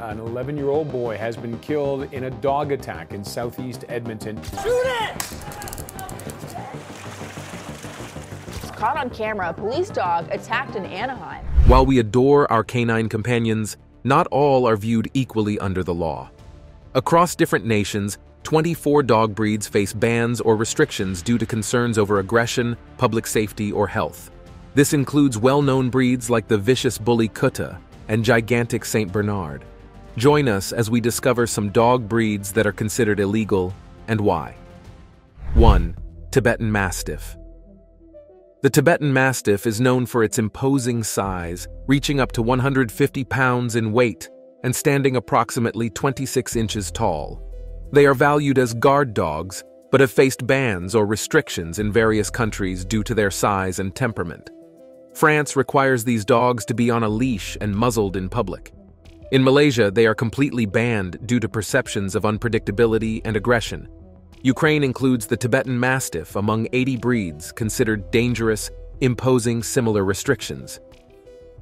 An 11 year old boy has been killed in a dog attack in southeast Edmonton. Shoot it! Caught on camera, a police dog attacked in Anaheim. While we adore our canine companions, not all are viewed equally under the law. Across different nations, 24 dog breeds face bans or restrictions due to concerns over aggression, public safety, or health. This includes well-known breeds like the vicious bully Kutta and gigantic St. Bernard. Join us as we discover some dog breeds that are considered illegal and why. 1. Tibetan Mastiff. The Tibetan Mastiff is known for its imposing size, reaching up to 150 pounds in weight and standing approximately 26 inches tall. They are valued as guard dogs, but have faced bans or restrictions in various countries due to their size and temperament. France requires these dogs to be on a leash and muzzled in public. In Malaysia, they are completely banned due to perceptions of unpredictability and aggression. Ukraine includes the Tibetan Mastiff among 80 breeds considered dangerous, imposing similar restrictions.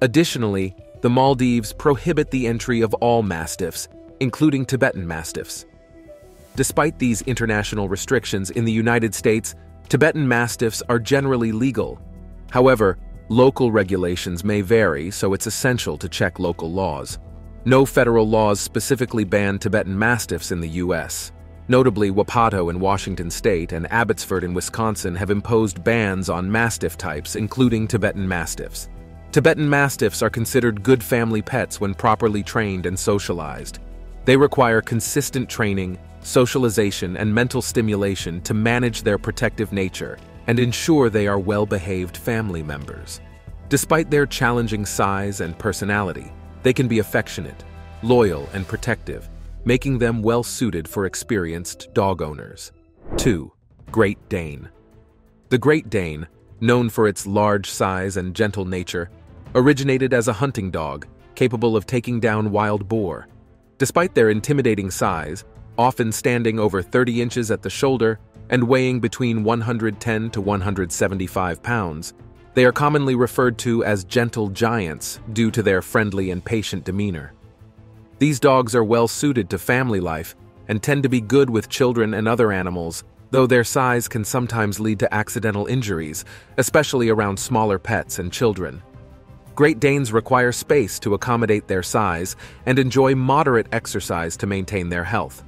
Additionally, the Maldives prohibit the entry of all mastiffs, including Tibetan mastiffs. Despite these international restrictions in the United States, Tibetan mastiffs are generally legal. However, local regulations may vary, so it's essential to check local laws. No federal laws specifically ban Tibetan Mastiffs in the U.S. Notably, Wapato in Washington state and Abbotsford in Wisconsin have imposed bans on Mastiff types, including Tibetan Mastiffs. Tibetan Mastiffs are considered good family pets when properly trained and socialized. They require consistent training, socialization, and mental stimulation to manage their protective nature and ensure they are well-behaved family members. Despite their challenging size and personality, they can be affectionate, loyal, and protective, making them well suited for experienced dog owners. 2. Great Dane. The Great Dane, known for its large size and gentle nature, originated as a hunting dog capable of taking down wild boar. Despite their intimidating size, often standing over 30 inches at the shoulder and weighing between 110 to 175 pounds, they are commonly referred to as gentle giants due to their friendly and patient demeanor. These dogs are well suited to family life and tend to be good with children and other animals, though their size can sometimes lead to accidental injuries, especially around smaller pets and children. Great Danes require space to accommodate their size and enjoy moderate exercise to maintain their health.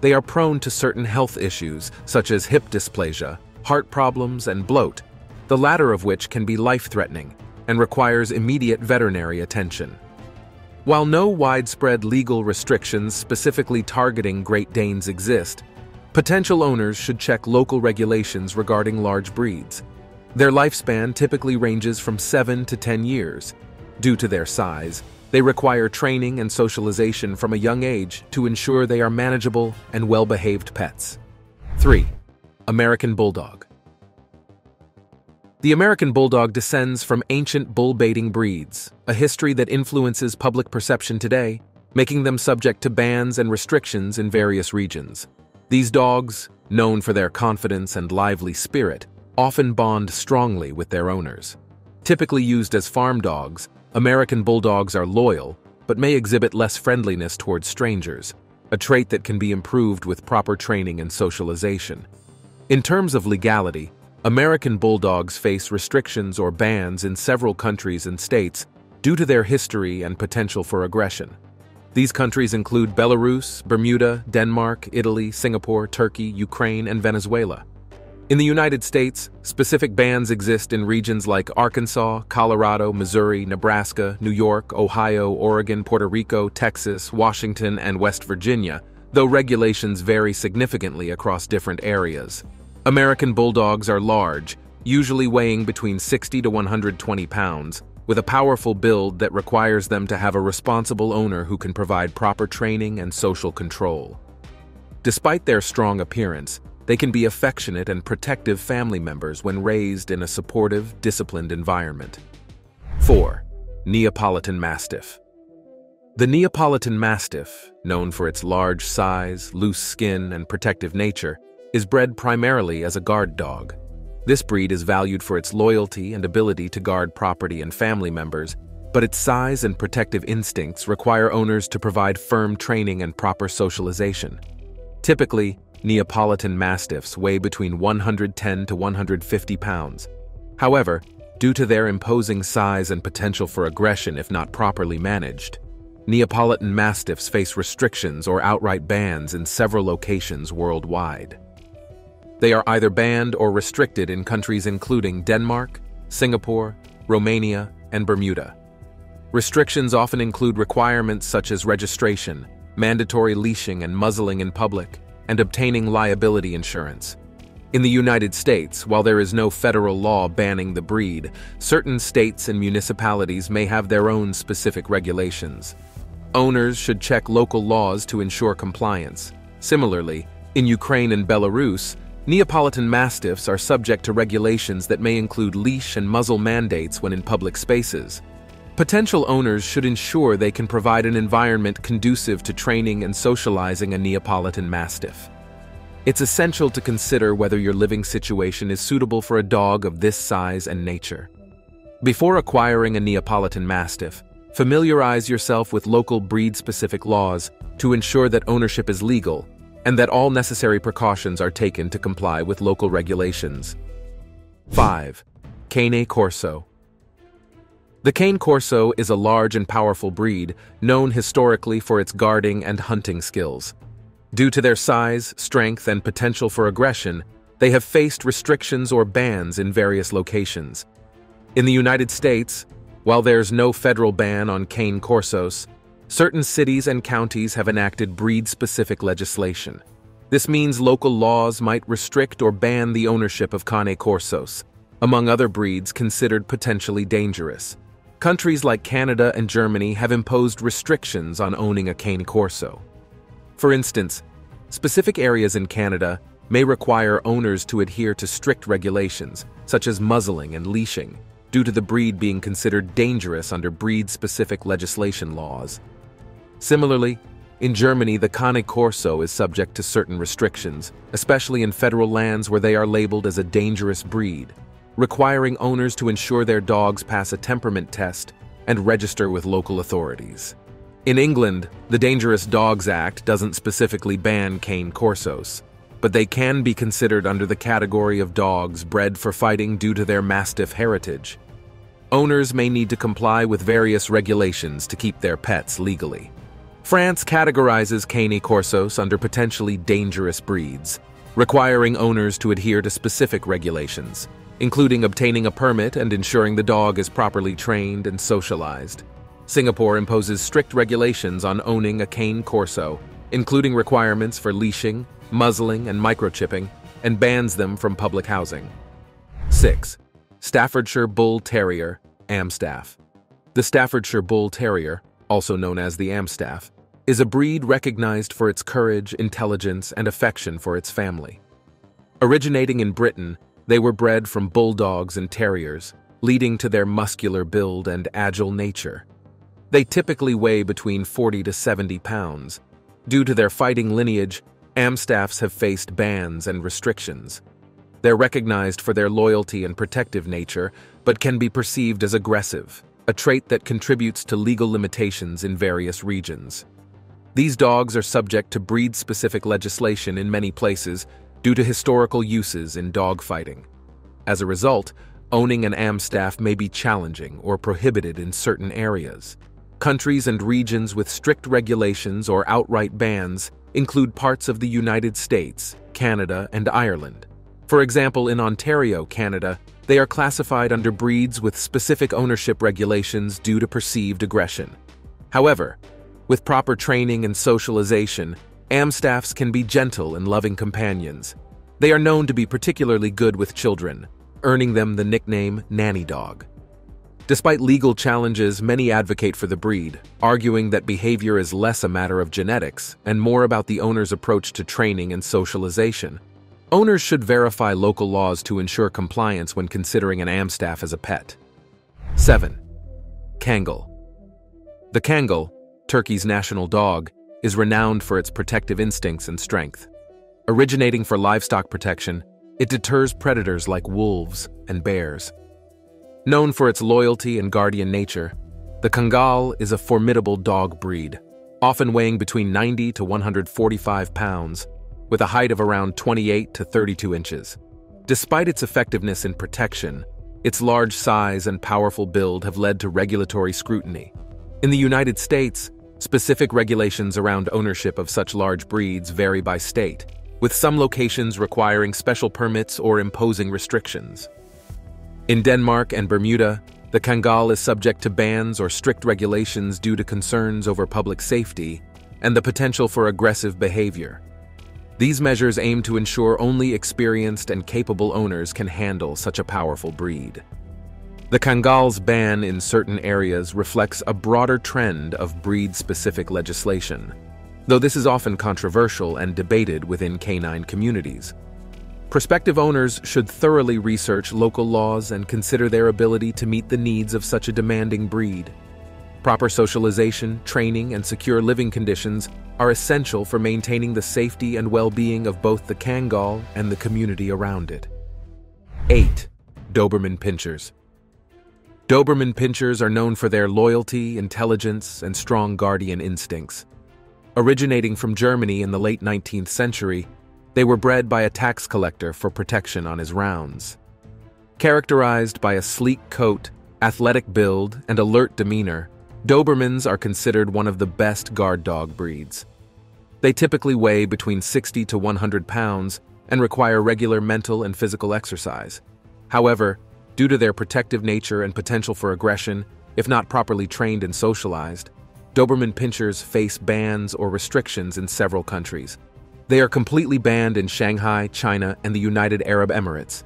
They are prone to certain health issues, such as hip dysplasia, heart problems, and bloat, the latter of which can be life-threatening and requires immediate veterinary attention. While no widespread legal restrictions specifically targeting Great Danes exist, potential owners should check local regulations regarding large breeds. Their lifespan typically ranges from 7 to 10 years. Due to their size, they require training and socialization from a young age to ensure they are manageable and well-behaved pets. 3. American Bulldog the American Bulldog descends from ancient bull-baiting breeds, a history that influences public perception today, making them subject to bans and restrictions in various regions. These dogs, known for their confidence and lively spirit, often bond strongly with their owners. Typically used as farm dogs, American Bulldogs are loyal, but may exhibit less friendliness towards strangers, a trait that can be improved with proper training and socialization. In terms of legality, American Bulldogs face restrictions or bans in several countries and states due to their history and potential for aggression. These countries include Belarus, Bermuda, Denmark, Italy, Singapore, Turkey, Ukraine, and Venezuela. In the United States, specific bans exist in regions like Arkansas, Colorado, Missouri, Nebraska, New York, Ohio, Oregon, Puerto Rico, Texas, Washington, and West Virginia, though regulations vary significantly across different areas. American Bulldogs are large, usually weighing between 60 to 120 pounds, with a powerful build that requires them to have a responsible owner who can provide proper training and social control. Despite their strong appearance, they can be affectionate and protective family members when raised in a supportive, disciplined environment. 4. Neapolitan Mastiff The Neapolitan Mastiff, known for its large size, loose skin, and protective nature, is bred primarily as a guard dog. This breed is valued for its loyalty and ability to guard property and family members, but its size and protective instincts require owners to provide firm training and proper socialization. Typically, Neapolitan Mastiffs weigh between 110 to 150 pounds. However, due to their imposing size and potential for aggression if not properly managed, Neapolitan Mastiffs face restrictions or outright bans in several locations worldwide. They are either banned or restricted in countries including Denmark, Singapore, Romania, and Bermuda. Restrictions often include requirements such as registration, mandatory leashing and muzzling in public, and obtaining liability insurance. In the United States, while there is no federal law banning the breed, certain states and municipalities may have their own specific regulations. Owners should check local laws to ensure compliance. Similarly, in Ukraine and Belarus, Neapolitan Mastiffs are subject to regulations that may include leash and muzzle mandates when in public spaces. Potential owners should ensure they can provide an environment conducive to training and socializing a Neapolitan Mastiff. It's essential to consider whether your living situation is suitable for a dog of this size and nature. Before acquiring a Neapolitan Mastiff, familiarize yourself with local breed-specific laws to ensure that ownership is legal and that all necessary precautions are taken to comply with local regulations. 5. Cane Corso The Cane Corso is a large and powerful breed known historically for its guarding and hunting skills. Due to their size, strength, and potential for aggression, they have faced restrictions or bans in various locations. In the United States, while there's no federal ban on cane corsos, certain cities and counties have enacted breed-specific legislation. This means local laws might restrict or ban the ownership of cane corsos, among other breeds considered potentially dangerous. Countries like Canada and Germany have imposed restrictions on owning a cane corso. For instance, specific areas in Canada may require owners to adhere to strict regulations, such as muzzling and leashing, due to the breed being considered dangerous under breed-specific legislation laws. Similarly, in Germany, the Cane Corso is subject to certain restrictions, especially in federal lands where they are labeled as a dangerous breed, requiring owners to ensure their dogs pass a temperament test and register with local authorities. In England, the Dangerous Dogs Act doesn't specifically ban cane corsos, but they can be considered under the category of dogs bred for fighting due to their mastiff heritage. Owners may need to comply with various regulations to keep their pets legally. France categorizes Cane Corsos under potentially dangerous breeds, requiring owners to adhere to specific regulations, including obtaining a permit and ensuring the dog is properly trained and socialized. Singapore imposes strict regulations on owning a cane corso, including requirements for leashing, muzzling, and microchipping, and bans them from public housing. 6. Staffordshire Bull Terrier, Amstaff. The Staffordshire Bull Terrier, also known as the Amstaff, is a breed recognized for its courage, intelligence, and affection for its family. Originating in Britain, they were bred from bulldogs and terriers, leading to their muscular build and agile nature. They typically weigh between 40 to 70 pounds. Due to their fighting lineage, Amstaffs have faced bans and restrictions. They're recognized for their loyalty and protective nature, but can be perceived as aggressive, a trait that contributes to legal limitations in various regions. These dogs are subject to breed-specific legislation in many places due to historical uses in dog fighting. As a result, owning an Amstaff may be challenging or prohibited in certain areas. Countries and regions with strict regulations or outright bans include parts of the United States, Canada, and Ireland. For example, in Ontario, Canada, they are classified under breeds with specific ownership regulations due to perceived aggression. However, with proper training and socialization, Amstaffs can be gentle and loving companions. They are known to be particularly good with children, earning them the nickname Nanny Dog. Despite legal challenges, many advocate for the breed, arguing that behavior is less a matter of genetics and more about the owner's approach to training and socialization. Owners should verify local laws to ensure compliance when considering an Amstaff as a pet. 7. Kangal The Kangal, Turkey's national dog, is renowned for its protective instincts and strength. Originating for livestock protection, it deters predators like wolves and bears. Known for its loyalty and guardian nature, The Kangal is a formidable dog breed, often weighing between 90 to 145 pounds, with a height of around 28 to 32 inches. Despite its effectiveness in protection, its large size and powerful build have led to regulatory scrutiny. In the United States, specific regulations around ownership of such large breeds vary by state, with some locations requiring special permits or imposing restrictions. In Denmark and Bermuda, the Kangal is subject to bans or strict regulations due to concerns over public safety and the potential for aggressive behavior. These measures aim to ensure only experienced and capable owners can handle such a powerful breed. The Kangal's ban in certain areas reflects a broader trend of breed-specific legislation, though this is often controversial and debated within canine communities. Prospective owners should thoroughly research local laws and consider their ability to meet the needs of such a demanding breed. Proper socialization, training, and secure living conditions are essential for maintaining the safety and well-being of both the Kangal and the community around it. 8. Doberman Pinschers Doberman Pinschers are known for their loyalty, intelligence, and strong guardian instincts. Originating from Germany in the late 19th century, they were bred by a tax collector for protection on his rounds. Characterized by a sleek coat, athletic build, and alert demeanor, Dobermans are considered one of the best guard dog breeds. They typically weigh between 60 to 100 pounds and require regular mental and physical exercise. However, due to their protective nature and potential for aggression, if not properly trained and socialized, Doberman Pinschers face bans or restrictions in several countries. They are completely banned in Shanghai, China, and the United Arab Emirates.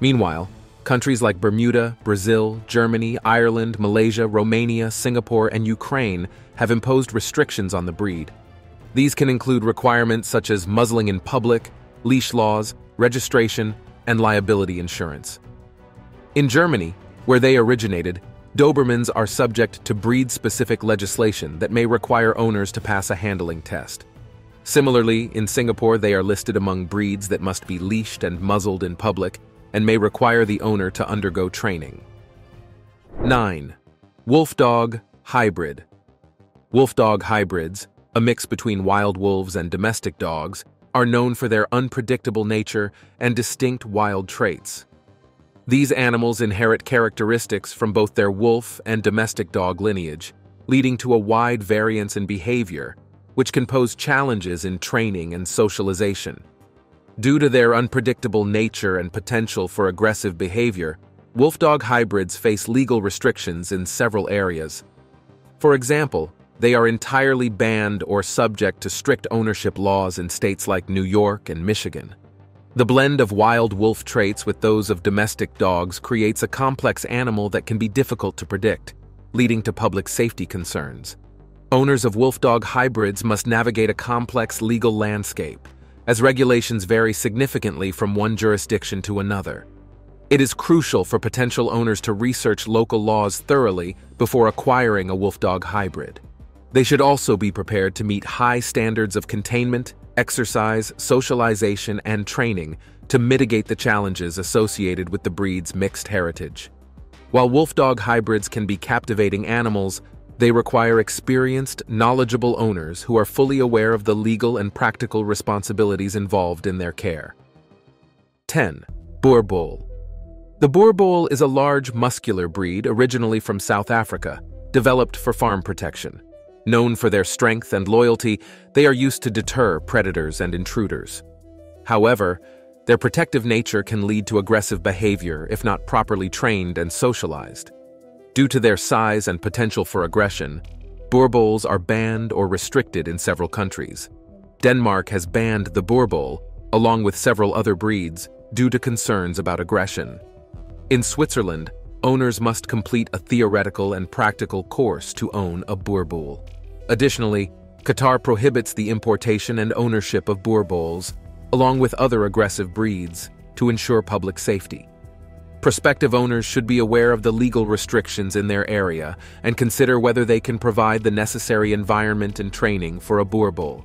Meanwhile, Countries like Bermuda, Brazil, Germany, Ireland, Malaysia, Romania, Singapore, and Ukraine have imposed restrictions on the breed. These can include requirements such as muzzling in public, leash laws, registration, and liability insurance. In Germany, where they originated, Dobermans are subject to breed-specific legislation that may require owners to pass a handling test. Similarly, in Singapore they are listed among breeds that must be leashed and muzzled in public and may require the owner to undergo training. 9. Wolfdog Hybrid Wolfdog hybrids, a mix between wild wolves and domestic dogs, are known for their unpredictable nature and distinct wild traits. These animals inherit characteristics from both their wolf and domestic dog lineage, leading to a wide variance in behavior, which can pose challenges in training and socialization. Due to their unpredictable nature and potential for aggressive behavior, wolfdog hybrids face legal restrictions in several areas. For example, they are entirely banned or subject to strict ownership laws in states like New York and Michigan. The blend of wild wolf traits with those of domestic dogs creates a complex animal that can be difficult to predict, leading to public safety concerns. Owners of wolfdog hybrids must navigate a complex legal landscape, as regulations vary significantly from one jurisdiction to another. It is crucial for potential owners to research local laws thoroughly before acquiring a wolfdog hybrid. They should also be prepared to meet high standards of containment, exercise, socialization, and training to mitigate the challenges associated with the breed's mixed heritage. While wolfdog hybrids can be captivating animals, they require experienced, knowledgeable owners who are fully aware of the legal and practical responsibilities involved in their care. 10. Boerboel The Boerboel is a large, muscular breed originally from South Africa, developed for farm protection. Known for their strength and loyalty, they are used to deter predators and intruders. However, their protective nature can lead to aggressive behavior if not properly trained and socialized. Due to their size and potential for aggression, Boer are banned or restricted in several countries. Denmark has banned the Boer along with several other breeds, due to concerns about aggression. In Switzerland, owners must complete a theoretical and practical course to own a Boerboel. Additionally, Qatar prohibits the importation and ownership of Boer along with other aggressive breeds, to ensure public safety. Prospective owners should be aware of the legal restrictions in their area and consider whether they can provide the necessary environment and training for a Boerboel.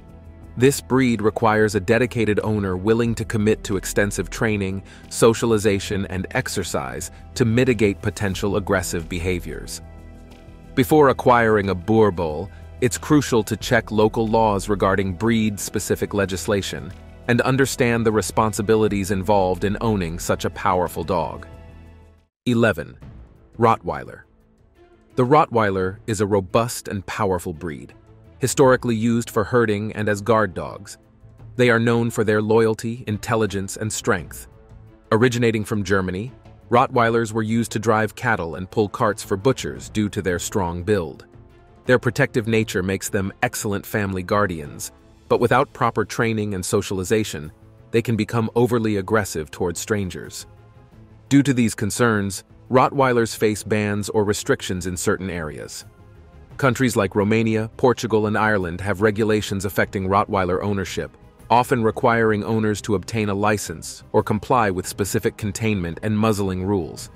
This breed requires a dedicated owner willing to commit to extensive training, socialization, and exercise to mitigate potential aggressive behaviors. Before acquiring a Boerboel, it's crucial to check local laws regarding breed-specific legislation and understand the responsibilities involved in owning such a powerful dog. 11. Rottweiler. The Rottweiler is a robust and powerful breed, historically used for herding and as guard dogs. They are known for their loyalty, intelligence, and strength. Originating from Germany, Rottweilers were used to drive cattle and pull carts for butchers due to their strong build. Their protective nature makes them excellent family guardians, but without proper training and socialization, they can become overly aggressive towards strangers. Due to these concerns, Rottweilers face bans or restrictions in certain areas. Countries like Romania, Portugal, and Ireland have regulations affecting Rottweiler ownership, often requiring owners to obtain a license or comply with specific containment and muzzling rules.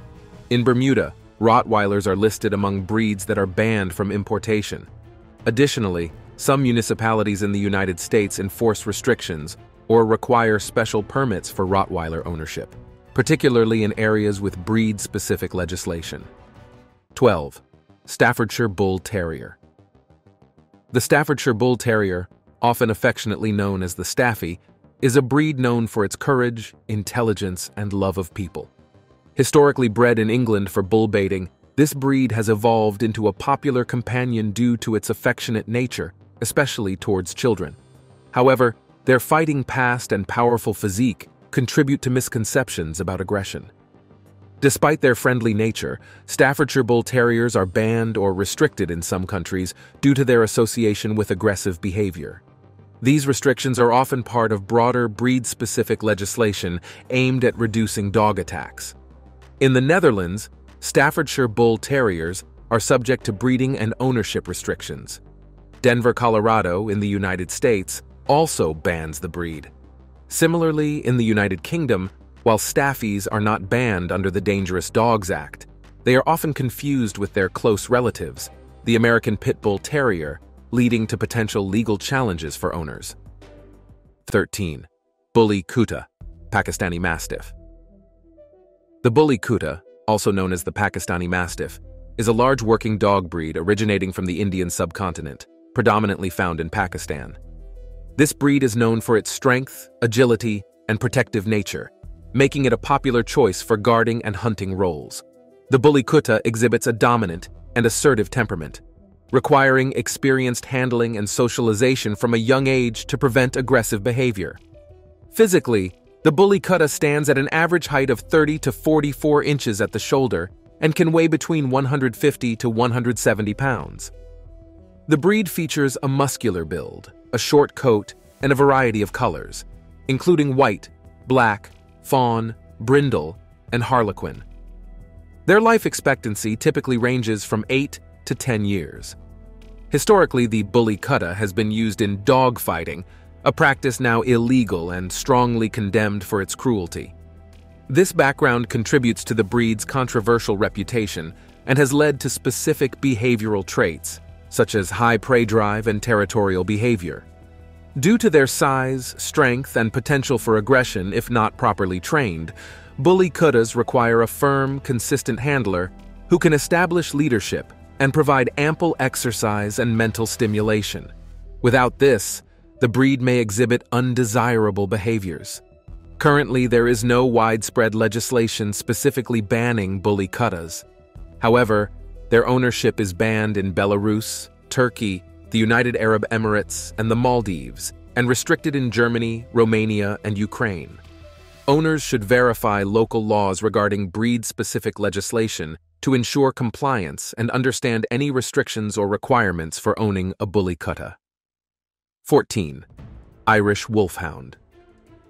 In Bermuda, Rottweilers are listed among breeds that are banned from importation. Additionally, some municipalities in the United States enforce restrictions or require special permits for Rottweiler ownership particularly in areas with breed-specific legislation. 12. Staffordshire Bull Terrier The Staffordshire Bull Terrier, often affectionately known as the Staffy, is a breed known for its courage, intelligence, and love of people. Historically bred in England for bull baiting, this breed has evolved into a popular companion due to its affectionate nature, especially towards children. However, their fighting past and powerful physique contribute to misconceptions about aggression. Despite their friendly nature, Staffordshire Bull Terriers are banned or restricted in some countries due to their association with aggressive behavior. These restrictions are often part of broader breed-specific legislation aimed at reducing dog attacks. In the Netherlands, Staffordshire Bull Terriers are subject to breeding and ownership restrictions. Denver, Colorado, in the United States, also bans the breed. Similarly, in the United Kingdom, while staffies are not banned under the Dangerous Dogs Act, they are often confused with their close relatives, the American Pit Bull Terrier, leading to potential legal challenges for owners. 13. Bully Kutta, Pakistani Mastiff. The Bully Kutta, also known as the Pakistani Mastiff, is a large working dog breed originating from the Indian subcontinent, predominantly found in Pakistan. This breed is known for its strength, agility, and protective nature, making it a popular choice for guarding and hunting roles. The Bully Kutta exhibits a dominant and assertive temperament, requiring experienced handling and socialization from a young age to prevent aggressive behavior. Physically, the Bully Kutta stands at an average height of 30 to 44 inches at the shoulder and can weigh between 150 to 170 pounds. The breed features a muscular build, a short coat, and a variety of colors, including white, black, fawn, brindle, and harlequin. Their life expectancy typically ranges from 8 to 10 years. Historically, the bully kutta has been used in dog fighting, a practice now illegal and strongly condemned for its cruelty. This background contributes to the breed's controversial reputation and has led to specific behavioral traits, such as high prey drive and territorial behavior. Due to their size, strength, and potential for aggression if not properly trained, bully kuttas require a firm, consistent handler who can establish leadership and provide ample exercise and mental stimulation. Without this, the breed may exhibit undesirable behaviors. Currently, there is no widespread legislation specifically banning bully kuttas. However, their ownership is banned in Belarus, Turkey, the United Arab Emirates, and the Maldives, and restricted in Germany, Romania, and Ukraine. Owners should verify local laws regarding breed-specific legislation to ensure compliance and understand any restrictions or requirements for owning a bully kutta. 14. Irish Wolfhound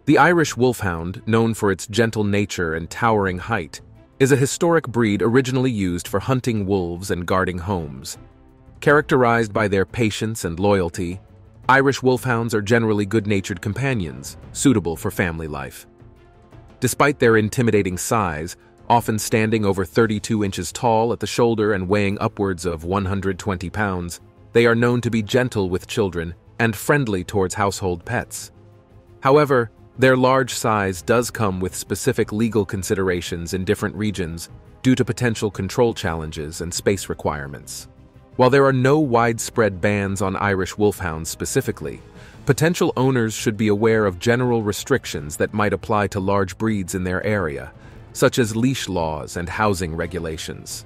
The Irish Wolfhound, known for its gentle nature and towering height, is a historic breed originally used for hunting wolves and guarding homes. Characterized by their patience and loyalty, Irish Wolfhounds are generally good-natured companions, suitable for family life. Despite their intimidating size, often standing over 32 inches tall at the shoulder and weighing upwards of 120 pounds, they are known to be gentle with children and friendly towards household pets. However, their large size does come with specific legal considerations in different regions due to potential control challenges and space requirements. While there are no widespread bans on Irish Wolfhounds specifically, potential owners should be aware of general restrictions that might apply to large breeds in their area, such as leash laws and housing regulations.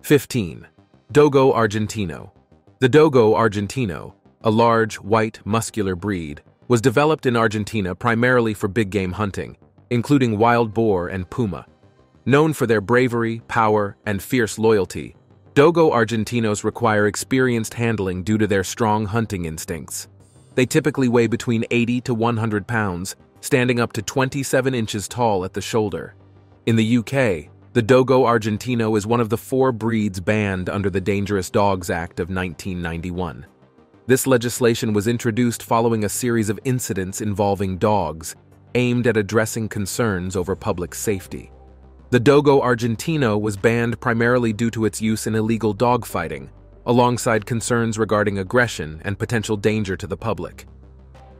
15. Dogo Argentino. The Dogo Argentino, a large, white, muscular breed, was developed in Argentina primarily for big game hunting, including wild boar and puma. Known for their bravery, power, and fierce loyalty, Dogo Argentinos require experienced handling due to their strong hunting instincts. They typically weigh between 80 to 100 pounds, standing up to 27 inches tall at the shoulder. In the UK, the Dogo Argentino is one of the four breeds banned under the Dangerous Dogs Act of 1991. This legislation was introduced following a series of incidents involving dogs, aimed at addressing concerns over public safety. The Dogo Argentino was banned primarily due to its use in illegal dogfighting, alongside concerns regarding aggression and potential danger to the public.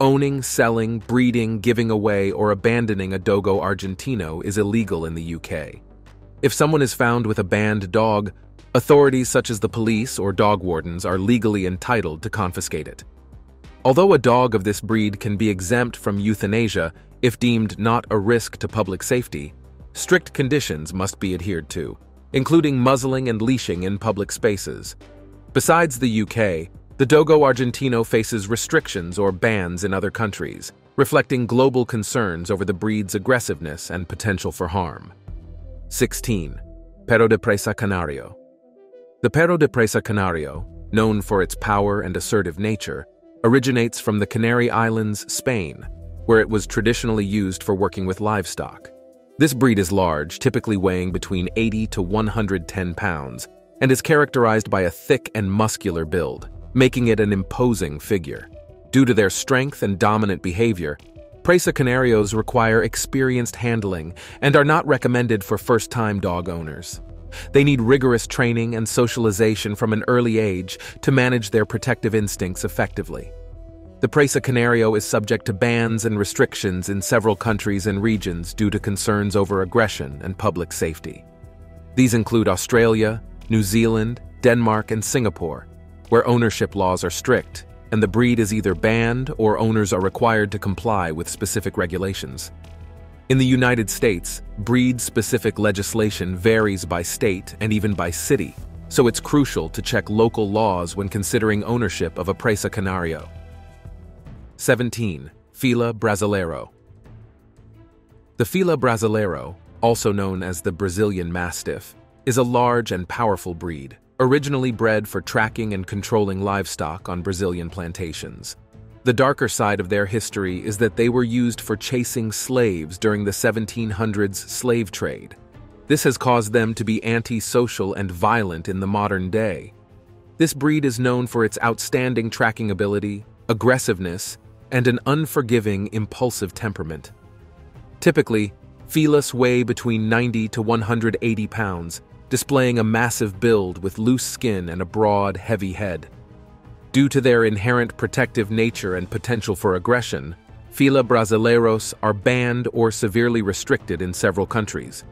Owning, selling, breeding, giving away, or abandoning a Dogo Argentino is illegal in the UK. If someone is found with a banned dog, authorities such as the police or dog wardens are legally entitled to confiscate it. Although a dog of this breed can be exempt from euthanasia if deemed not a risk to public safety, Strict conditions must be adhered to, including muzzling and leashing in public spaces. Besides the UK, the Dogo Argentino faces restrictions or bans in other countries, reflecting global concerns over the breed's aggressiveness and potential for harm. 16. Perro de Presa Canario The Perro de Presa Canario, known for its power and assertive nature, originates from the Canary Islands, Spain, where it was traditionally used for working with livestock. This breed is large, typically weighing between 80 to 110 pounds, and is characterized by a thick and muscular build, making it an imposing figure. Due to their strength and dominant behavior, Presa Canarios require experienced handling and are not recommended for first-time dog owners. They need rigorous training and socialization from an early age to manage their protective instincts effectively. The Presa Canario is subject to bans and restrictions in several countries and regions due to concerns over aggression and public safety. These include Australia, New Zealand, Denmark, and Singapore, where ownership laws are strict, and the breed is either banned or owners are required to comply with specific regulations. In the United States, breed-specific legislation varies by state and even by city, so it's crucial to check local laws when considering ownership of a Presa Canario. 17. Fila Brasileiro The Fila Brasileiro, also known as the Brazilian Mastiff, is a large and powerful breed, originally bred for tracking and controlling livestock on Brazilian plantations. The darker side of their history is that they were used for chasing slaves during the 1700s slave trade. This has caused them to be antisocial and violent in the modern day. This breed is known for its outstanding tracking ability, aggressiveness, and an unforgiving, impulsive temperament. Typically, Filas weigh between 90 to 180 pounds, displaying a massive build with loose skin and a broad, heavy head. Due to their inherent protective nature and potential for aggression, Fila Brasileiros are banned or severely restricted in several countries.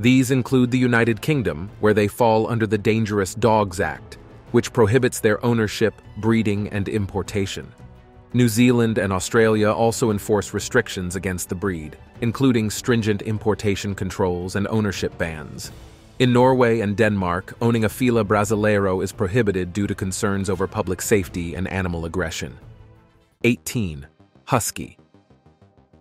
These include the United Kingdom, where they fall under the Dangerous Dogs Act, which prohibits their ownership, breeding, and importation. New Zealand and Australia also enforce restrictions against the breed, including stringent importation controls and ownership bans. In Norway and Denmark, owning a Fila Brasileiro is prohibited due to concerns over public safety and animal aggression. 18. Husky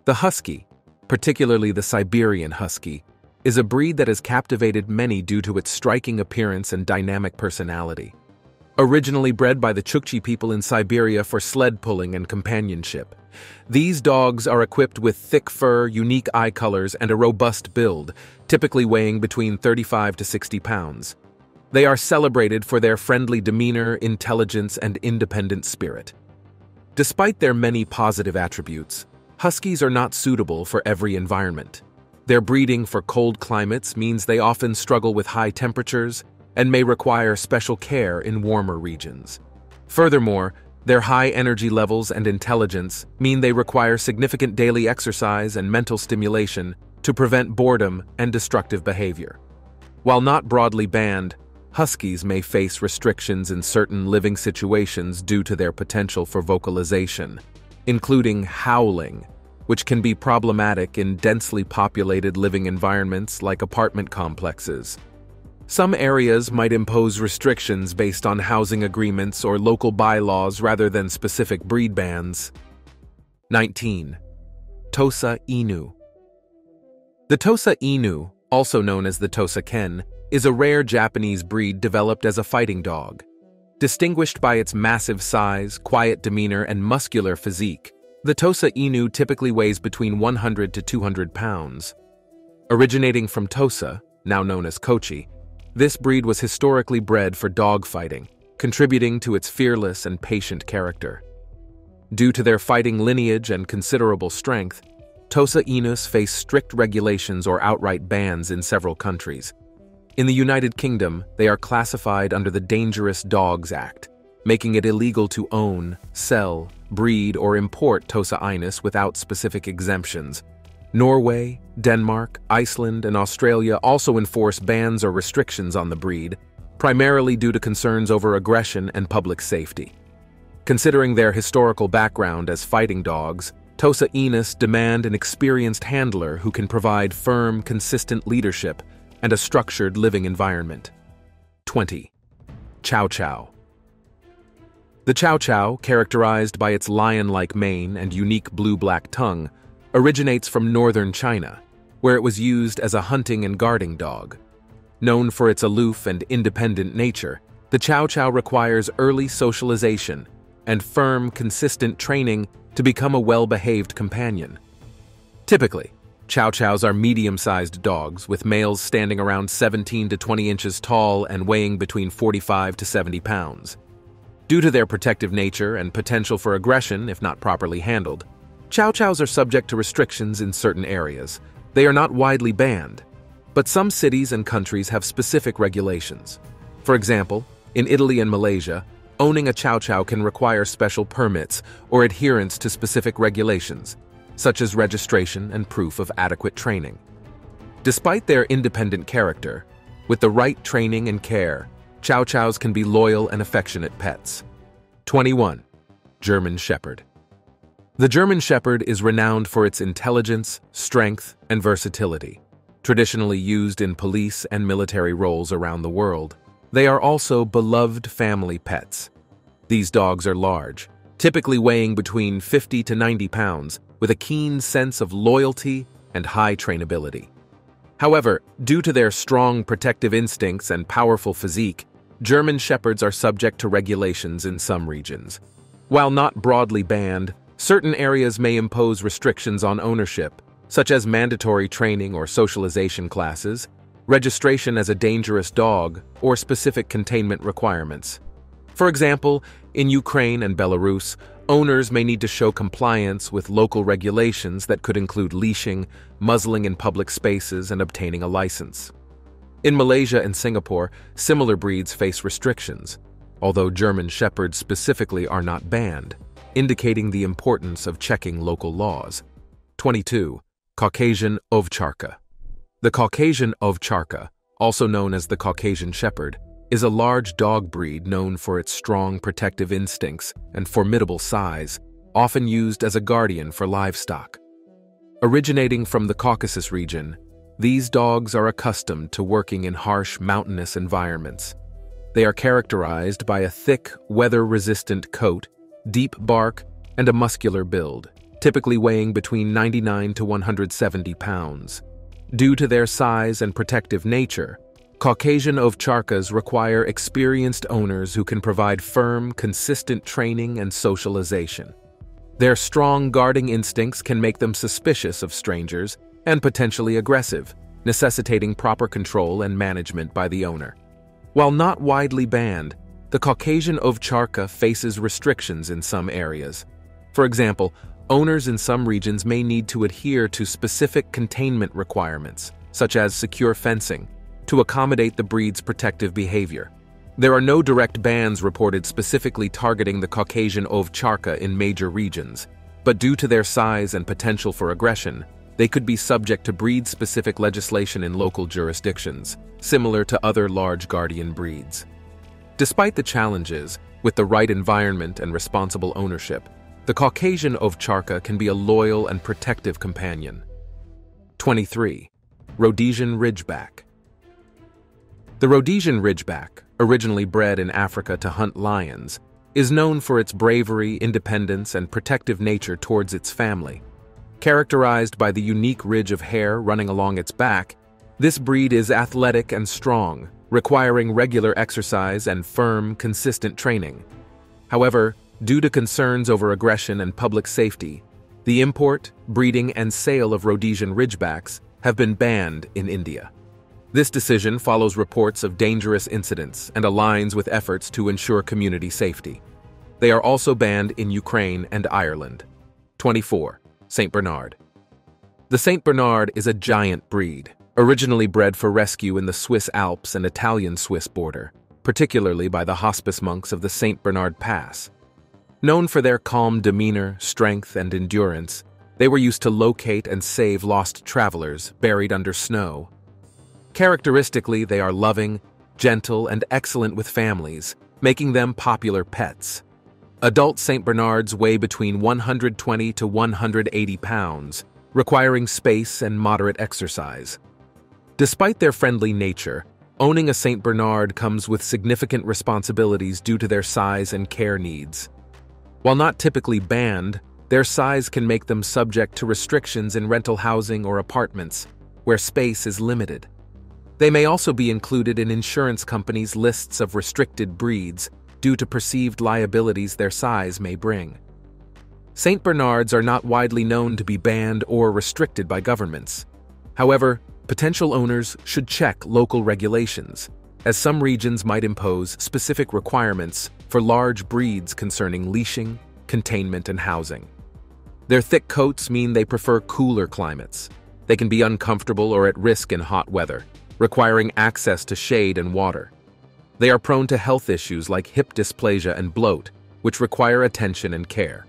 The Husky, particularly the Siberian Husky, is a breed that has captivated many due to its striking appearance and dynamic personality. Originally bred by the Chukchi people in Siberia for sled pulling and companionship. These dogs are equipped with thick fur, unique eye colors, and a robust build, typically weighing between 35 to 60 pounds. They are celebrated for their friendly demeanor, intelligence, and independent spirit. Despite their many positive attributes, Huskies are not suitable for every environment. Their breeding for cold climates means they often struggle with high temperatures, and may require special care in warmer regions. Furthermore, their high energy levels and intelligence mean they require significant daily exercise and mental stimulation to prevent boredom and destructive behavior. While not broadly banned, huskies may face restrictions in certain living situations due to their potential for vocalization, including howling, which can be problematic in densely populated living environments like apartment complexes. Some areas might impose restrictions based on housing agreements or local bylaws rather than specific breed bans. 19. Tosa Inu The Tosa Inu, also known as the Tosa Ken, is a rare Japanese breed developed as a fighting dog. Distinguished by its massive size, quiet demeanor, and muscular physique, the Tosa Inu typically weighs between 100 to 200 pounds. Originating from Tosa, now known as Kochi, this breed was historically bred for dogfighting, contributing to its fearless and patient character. Due to their fighting lineage and considerable strength, Tosa Inus face strict regulations or outright bans in several countries. In the United Kingdom, they are classified under the Dangerous Dogs Act, making it illegal to own, sell, breed, or import Tosa Inus without specific exemptions, Norway, Denmark, Iceland, and Australia also enforce bans or restrictions on the breed, primarily due to concerns over aggression and public safety. Considering their historical background as fighting dogs, Tosa Inus demand an experienced handler who can provide firm, consistent leadership and a structured living environment. 20. Chow Chow The Chow Chow, characterized by its lion-like mane and unique blue-black tongue, originates from northern China, where it was used as a hunting and guarding dog. Known for its aloof and independent nature, the Chow Chow requires early socialization and firm, consistent training to become a well-behaved companion. Typically, Chow Chows are medium-sized dogs with males standing around 17 to 20 inches tall and weighing between 45 to 70 pounds. Due to their protective nature and potential for aggression if not properly handled, Chow chows are subject to restrictions in certain areas. They are not widely banned, but some cities and countries have specific regulations. For example, in Italy and Malaysia, owning a chow chow can require special permits or adherence to specific regulations, such as registration and proof of adequate training. Despite their independent character, with the right training and care, chow chows can be loyal and affectionate pets. 21. German Shepherd the German Shepherd is renowned for its intelligence, strength, and versatility. Traditionally used in police and military roles around the world, they are also beloved family pets. These dogs are large, typically weighing between 50 to 90 pounds, with a keen sense of loyalty and high trainability. However, due to their strong protective instincts and powerful physique, German Shepherds are subject to regulations in some regions. While not broadly banned, Certain areas may impose restrictions on ownership, such as mandatory training or socialization classes, registration as a dangerous dog, or specific containment requirements. For example, in Ukraine and Belarus, owners may need to show compliance with local regulations that could include leashing, muzzling in public spaces, and obtaining a license. In Malaysia and Singapore, similar breeds face restrictions, although German Shepherds specifically are not banned indicating the importance of checking local laws. 22. Caucasian Ovcharka The Caucasian Ovcharka, also known as the Caucasian Shepherd, is a large dog breed known for its strong protective instincts and formidable size, often used as a guardian for livestock. Originating from the Caucasus region, these dogs are accustomed to working in harsh mountainous environments. They are characterized by a thick, weather-resistant coat deep bark, and a muscular build, typically weighing between 99 to 170 pounds. Due to their size and protective nature, Caucasian Ovcharkas require experienced owners who can provide firm, consistent training and socialization. Their strong guarding instincts can make them suspicious of strangers and potentially aggressive, necessitating proper control and management by the owner. While not widely banned, the Caucasian ovcharka faces restrictions in some areas. For example, owners in some regions may need to adhere to specific containment requirements, such as secure fencing, to accommodate the breed's protective behavior. There are no direct bans reported specifically targeting the Caucasian ovcharka in major regions, but due to their size and potential for aggression, they could be subject to breed-specific legislation in local jurisdictions, similar to other large guardian breeds. Despite the challenges, with the right environment and responsible ownership, the Caucasian Ovcharka can be a loyal and protective companion. 23. Rhodesian Ridgeback The Rhodesian Ridgeback, originally bred in Africa to hunt lions, is known for its bravery, independence, and protective nature towards its family. Characterized by the unique ridge of hair running along its back, this breed is athletic and strong, requiring regular exercise and firm, consistent training. However, due to concerns over aggression and public safety, the import, breeding, and sale of Rhodesian Ridgebacks have been banned in India. This decision follows reports of dangerous incidents and aligns with efforts to ensure community safety. They are also banned in Ukraine and Ireland. 24. St. Bernard. The St. Bernard is a giant breed, originally bred for rescue in the Swiss Alps and Italian-Swiss border, particularly by the hospice monks of the St. Bernard Pass. Known for their calm demeanor, strength, and endurance, they were used to locate and save lost travelers buried under snow. Characteristically, they are loving, gentle, and excellent with families, making them popular pets. Adult St. Bernards weigh between 120 to 180 pounds, requiring space and moderate exercise. Despite their friendly nature, owning a St. Bernard comes with significant responsibilities due to their size and care needs. While not typically banned, their size can make them subject to restrictions in rental housing or apartments, where space is limited. They may also be included in insurance companies' lists of restricted breeds due to perceived liabilities their size may bring. St. Bernards are not widely known to be banned or restricted by governments. However, potential owners should check local regulations, as some regions might impose specific requirements for large breeds concerning leashing, containment, and housing. Their thick coats mean they prefer cooler climates. They can be uncomfortable or at risk in hot weather, requiring access to shade and water. They are prone to health issues like hip dysplasia and bloat, which require attention and care.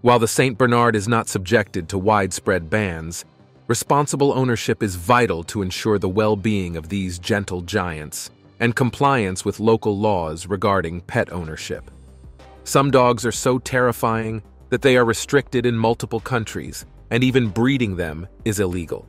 While the St. Bernard is not subjected to widespread bans, responsible ownership is vital to ensure the well-being of these gentle giants and compliance with local laws regarding pet ownership. Some dogs are so terrifying that they are restricted in multiple countries, and even breeding them is illegal.